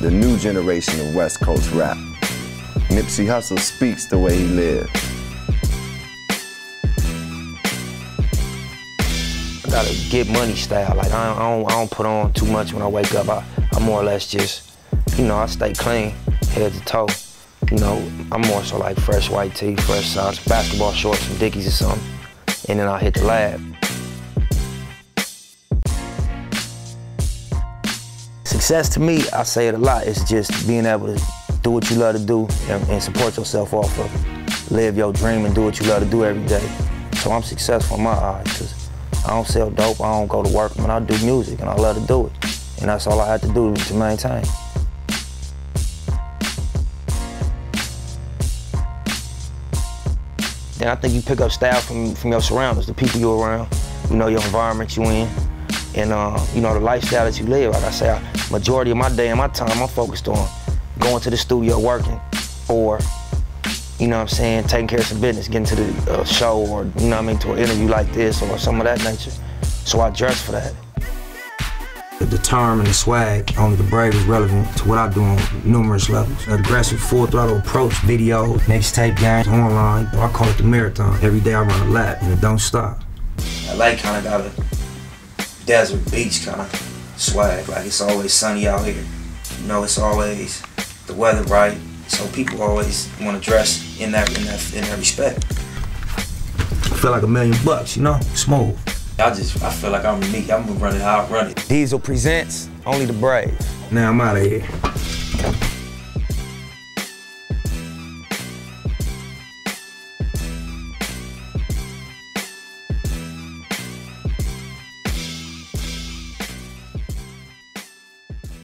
the new generation of West Coast rap. Nipsey Hussle speaks the way he lived. I got a get money style. Like I don't, I don't, put on too much when I wake up. I, I more or less just, you know, I stay clean, head to toe. You know, I'm more so like fresh white tee, fresh socks, basketball shorts, some Dickies or something, and then I hit the lab. Success to me, I say it a lot, it's just being able to do what you love to do and, and support yourself off of. Live your dream and do what you love to do every day. So I'm successful in my eyes, because I don't sell dope, I don't go to work, man, I do music and I love to do it. And that's all I have to do to maintain. Then I think you pick up style from, from your surroundings, the people you're around, you know, your environment you're in, and uh, you know, the lifestyle that you live. Like I say, I, majority of my day and my time, I'm focused on going to the studio working, or, you know what I'm saying, taking care of some business, getting to the uh, show, or, you know what I mean, to an interview like this, or some of that nature. So I dress for that. The term and the swag, only the brave is relevant to what I do on numerous levels. Aggressive, full throttle approach, video, mixtape games, online. I call it the marathon. Every day I run a lap and it don't stop. LA kind of got a desert beach kind of swag. Like it's always sunny out here. You know, it's always the weather right. So people always want to dress in that in that in that respect. I feel like a million bucks, you know, smooth. I just, I feel like I'm unique. I'm gonna run it how I run it. Diesel presents Only the Brave. Now I'm out of here.